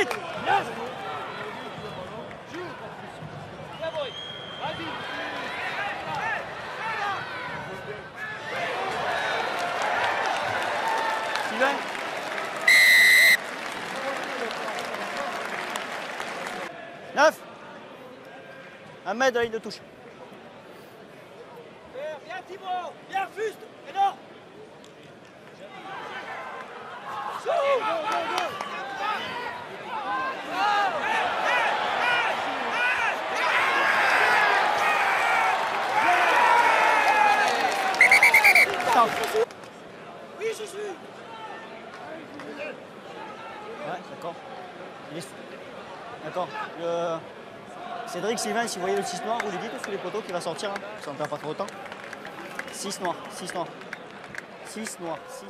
it! Yes. Neuf Ahmed, il le touche. Viens Thibaut Viens Fuste Énorme Oui, je suis Ouais, d'accord. Le- Cédric, Sylvain, si vous voyez le 6 noir, vous lui dites sous les poteaux qu'il va sortir. hein. Ça ne perd pas trop de temps. 6 noirs, 6 noirs. 6 noirs, 6.